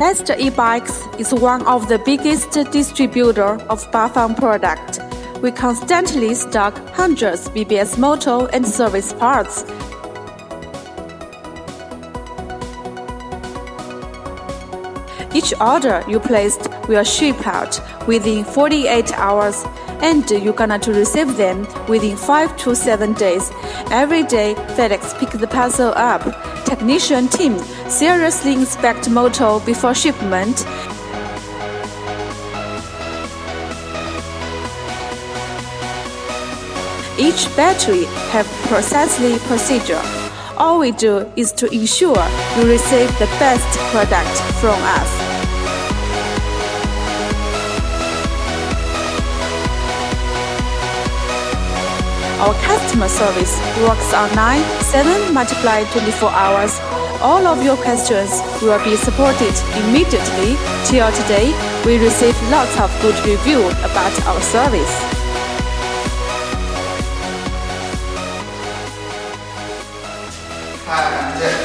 Best e-bikes is one of the biggest distributor of Bafang product. We constantly stock hundreds BBS motor and service parts. Each order you placed will ship out within 48 hours and you're gonna to receive them within 5 to 7 days. Every day, FedEx pick the parcel up. Technician team seriously inspect motor before shipment. Each battery have precisely procedure. All we do is to ensure you receive the best product from us. Our customer service works online 7 multiplied 24 hours. All of your questions will be supported immediately. Till today, we received lots of good review about our service. 看见。